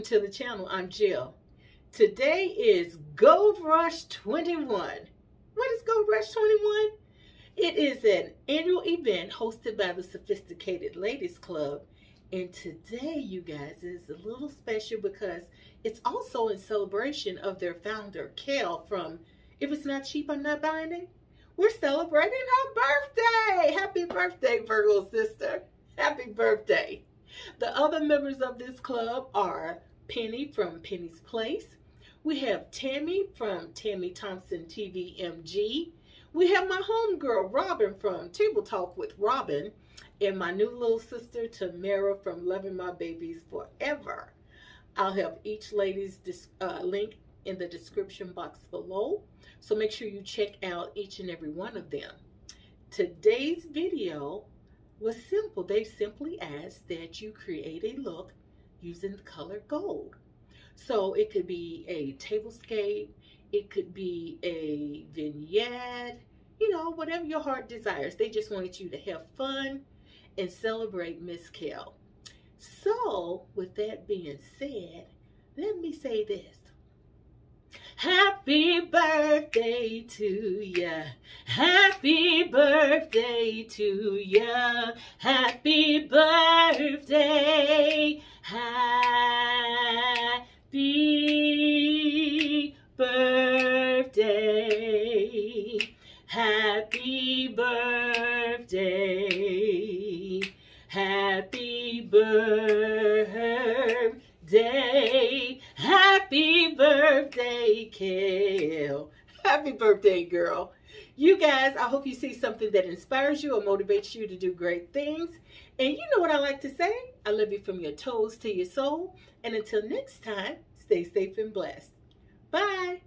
welcome to the channel. I'm Jill. Today is Gold Rush 21. What is Gold Rush 21? It is an annual event hosted by the Sophisticated Ladies Club. And today, you guys, is a little special because it's also in celebration of their founder, Kel, from If It's Not Cheap, I'm Not Buying It. We're celebrating her birthday. Happy birthday, Virgo sister. Happy birthday. The other members of this club are Penny from Penny's Place. We have Tammy from Tammy Thompson TVMG. We have my homegirl Robin from Table Talk with Robin. And my new little sister Tamara from Loving My Babies Forever. I'll have each lady's uh, link in the description box below. So make sure you check out each and every one of them. Today's video was simple. They simply asked that you create a look using the color gold. So it could be a tablescape, it could be a vignette, you know, whatever your heart desires. They just wanted you to have fun and celebrate Miss Kel. So, with that being said, let me say this. Happy birthday to ya. Happy birthday to ya. Happy birthday. Happy birthday. Happy birthday. Happy birthday. Happy birthday, Kel. Happy birthday, girl. You guys, I hope you see something that inspires you or motivates you to do great things. And you know what I like to say? I love you from your toes to your soul. And until next time, stay safe and blessed. Bye.